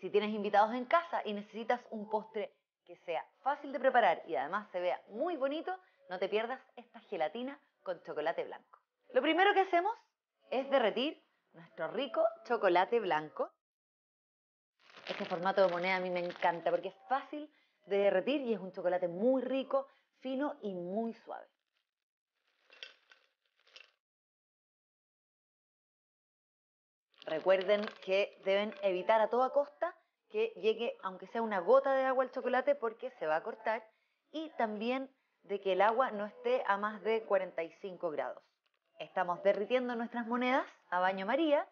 Si tienes invitados en casa y necesitas un postre que sea fácil de preparar y además se vea muy bonito, no te pierdas esta gelatina con chocolate blanco. Lo primero que hacemos es derretir nuestro rico chocolate blanco. Este formato de moneda a mí me encanta porque es fácil de derretir y es un chocolate muy rico, fino y muy suave. Recuerden que deben evitar a toda costa que llegue, aunque sea una gota de agua al chocolate, porque se va a cortar. Y también de que el agua no esté a más de 45 grados. Estamos derritiendo nuestras monedas a baño María.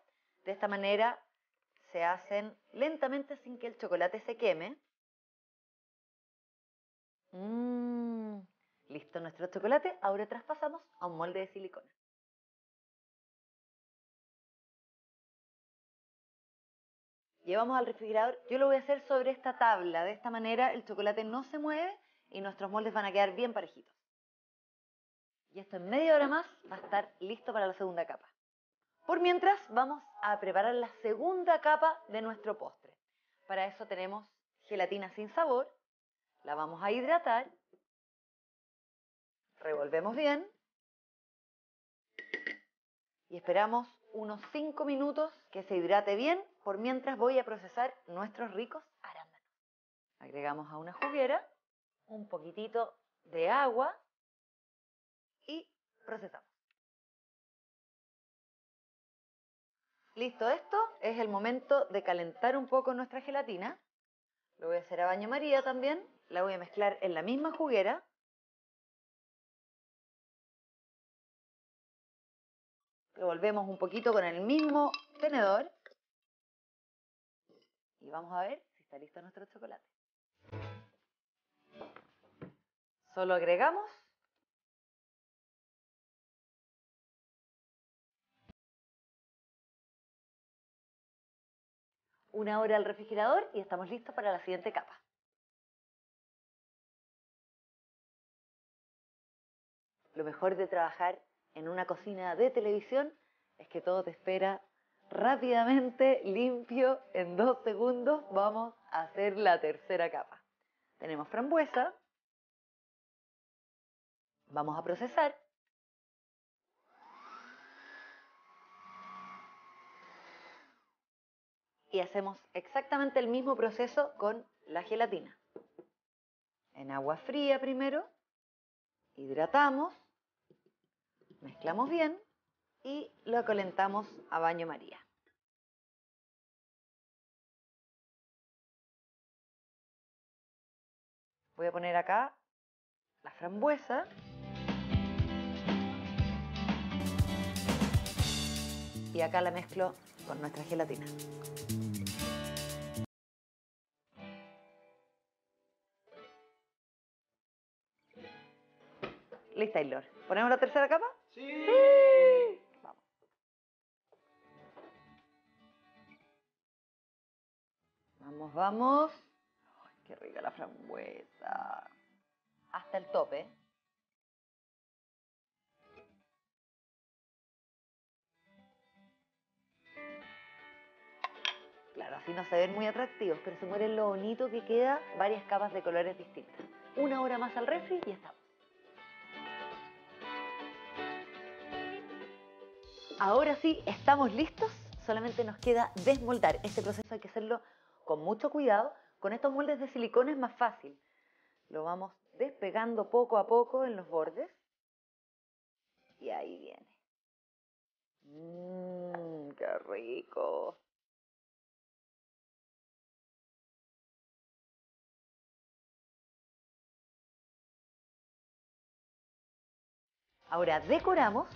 De esta manera se hacen lentamente sin que el chocolate se queme. Mmm, listo nuestro chocolate. Ahora traspasamos a un molde de silicona. Llevamos al refrigerador. Yo lo voy a hacer sobre esta tabla. De esta manera el chocolate no se mueve y nuestros moldes van a quedar bien parejitos. Y esto en media hora más va a estar listo para la segunda capa. Por mientras vamos a preparar la segunda capa de nuestro postre. Para eso tenemos gelatina sin sabor, la vamos a hidratar, revolvemos bien y esperamos unos 5 minutos que se hidrate bien por mientras voy a procesar nuestros ricos arándanos. Agregamos a una juguera un poquitito de agua y procesamos. Listo esto, es el momento de calentar un poco nuestra gelatina. Lo voy a hacer a baño María también. La voy a mezclar en la misma juguera. Revolvemos un poquito con el mismo tenedor. Y vamos a ver si está listo nuestro chocolate. Solo agregamos una hora al refrigerador y estamos listos para la siguiente capa. Lo mejor de trabajar en una cocina de televisión es que todo te espera rápidamente, limpio, en dos segundos vamos a hacer la tercera capa. Tenemos frambuesa, vamos a procesar. Y hacemos exactamente el mismo proceso con la gelatina. En agua fría primero, hidratamos, mezclamos bien y lo calentamos a baño María. Voy a poner acá la frambuesa. Y acá la mezclo con nuestra gelatina. Lista, Taylor. ¿Ponemos la tercera capa? Sí. Vamos. Vamos, vamos. Ay, qué rica la frambuesa. Hasta el tope. Claro, así no se ven muy atractivos, pero se mueren lo bonito que queda varias capas de colores distintas. Una hora más al refri y estamos. Ahora sí, estamos listos. Solamente nos queda desmoldar. Este proceso hay que hacerlo con mucho cuidado. Con estos moldes de silicona es más fácil. Lo vamos despegando poco a poco en los bordes. Y ahí viene. Mmm, qué rico. Ahora decoramos